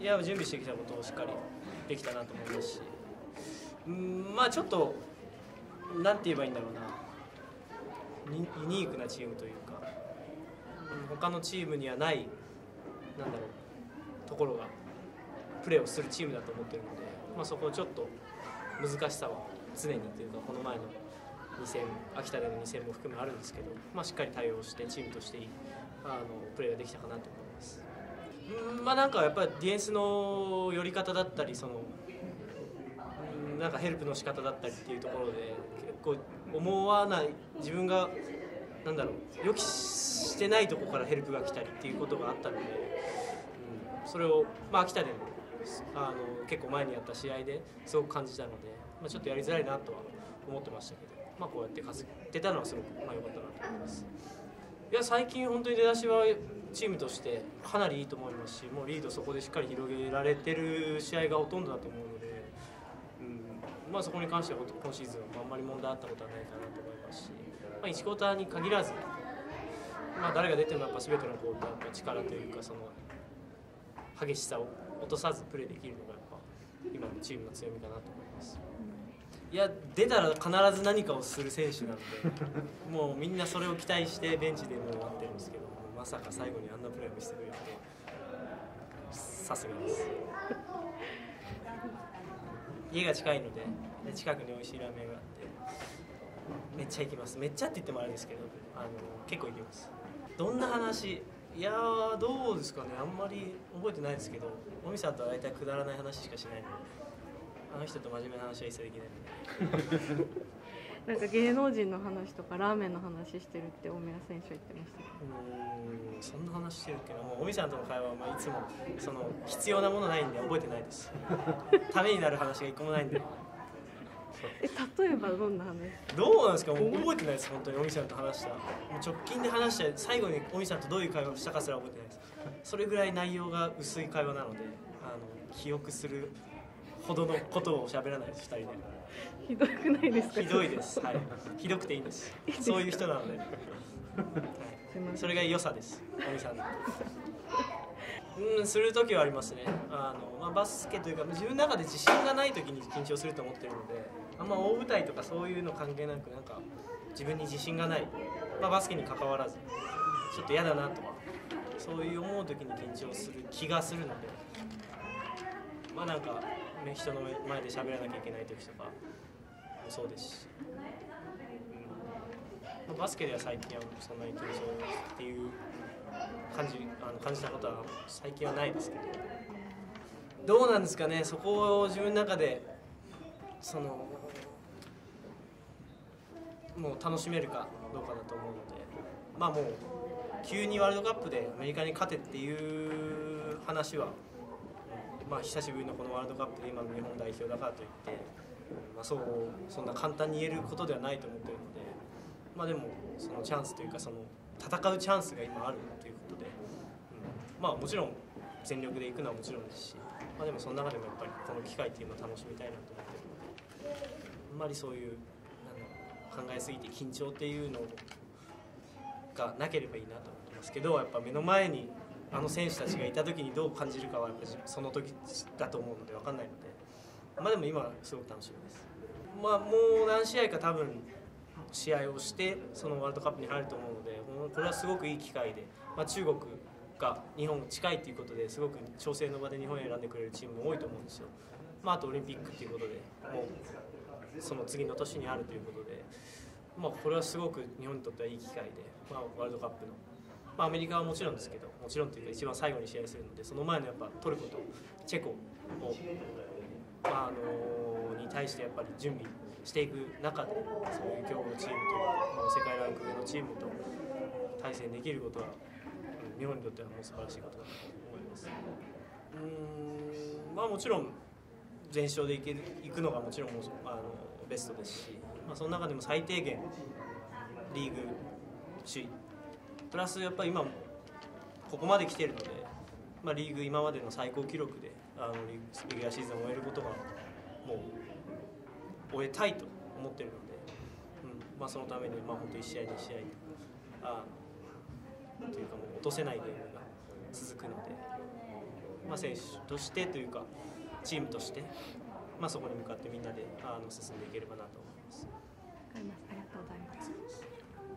いや準備してきたことをしっかりできたなと思いますし。うんまあちょっとなんて言えばいいんだろうな。ユニークなチームというか。他のチームにはないなんだろうところがプレーをするチームだと思ってるので、まあ、そこをちょっと難しさは常にというかこの前の2戦秋田での2戦も含めあるんですけど、まあ、しっかり対応してチームとしていいあのプレーができたかなと思います。まあなんかやっぱりディフェンスの寄り方だったりそのなんかヘルプの仕方だったりっていうところで結構思わない自分がなんだろう予期してないところからヘルプが来たりっていうことがあったので、うん、それを、まあ、秋田でもあの結構前にやった試合ですごく感じたので、まあ、ちょっとやりづらいなとは思ってましたけど、まあ、こうやって勝てたのはすごくま良かったなと思います。いや最近本当に出だしはチームとしてかなりいいと思いますしもうリードそこでしっかり広げられてる試合がほとんどだと思うので、うんまあ、そこに関しては今シーズンはあんまり問題あったことはないかなと思いますし、まあ、1クォーターに限らず、まあ、誰が出てもやっぱ全てのクォーターの力というかその激しさを落とさずプレーできるのがやっぱ今のチームの強みかなと思います。いや出たら必ず何かをする選手なのでもうみんなそれを期待してベンチでもう待ってるんですけどまさか最後にあんなプレーを見せてくれるとさすがです。家が近いので近くに美味しいラーメンがあってめっちゃ行きます。めっちゃって言ってもあれですけどあの結構行きます。どんな話？いやどうですかね。あんまり覚えてないですけどもみさんとは大体くだらない話しかしないので。あの人と真面目な話は一切で。きないなんか芸能人の話とかラーメンの話してるって大宮選手は言ってましたけうーんそんな話してるけどもうおみさんとの会話はまあいつもその必要なものないんで覚えてないです。ためになる話が一個もないんで。どえ例えばどんな話？どうなんですか？もう覚えてないです本当におみさんと話したもう直近で話した最後におみさんとどういう会話をしたかすら覚えてないです。それぐらい内容が薄い会話なのであの記憶するほどのことを喋らないです2人で。ひどくないですか？ひどいです。はい。ひどくていいんです。そういう人なので、はい。それが良さです。おみさんの。うんする時はありますね。あの、まあ、バスケというか自分の中で自信がない時に緊張すると思ってるのであんま大舞台とかそういうの関係なくなんか自分に自信がない、まあ、バスケに関わらずちょっと嫌だなとかそういう思う時に緊張する気がするので。まあなんか、ね、人の前で喋らなきゃいけない時とかもそうですし、バスケでは最近はそんなに緊張っていう感じあの感じたことは最近はないですけど。どうなんですかね？そこを自分の中でそのもう楽しめるかどうかだと思うので。まあもう急にワールドカップでアメリカに勝てっていう話は、まあ久しぶりのこのワールドカップで今の日本代表だからといって、まあ、そうそんな簡単に言えることではないと思ってるのでまあでもそのチャンスというかその戦うチャンスが今あるということで、うん。まあもちろん全力で行くのはもちろんですし、まあ、でもその中でもやっぱりこの機会っていうのを楽しみたいなと思ってるのであんまりそういうなんだろう考えすぎて緊張っていうのがなければいいなと思ってますけどやっぱ目の前にあの選手たちがいた時にどう感じるかはやっぱその時だと思うので分かんないのでまあでも今すごく楽しみです。まあ、もう何試合か多分試合をしてそのワールドカップに入ると思うのでこれはすごくいい機会で、まあ、中国が日本近いということですごく調整の場で日本を選んでくれるチームも多いと思うんですよ、まあ、あとオリンピックということでもうその次の年にあるということで、まあ、これはすごく日本にとってはいい機会で、まあ、ワールドカップの、まあ、アメリカはもちろんですけどもちろんというか一番最後に試合するのでその前のやっぱトルコとチェコを、まああのに対してやっぱり準備していく中でそういう強豪のチームともう世界ランク上のチームと対戦できることは日本にとってはもう素晴らしいことだと思います。うんまあもちろん全勝でいけるいくのがもちろんもうあのベストですし、まあ、その中でも最低限リーグ首位プラスやっぱり今もここまで来てるので、まあ、リーグ今までの最高記録であのリーグレギュラーシーズンを終えることがもう終えたいと思ってるので、うんまあ、そのためにまあ本当1試合2試合あというかもう落とせないゲームが続くので、まあ、選手としてというかチームとして、まあ、そこに向かってみんなであの進んでいければなと思います。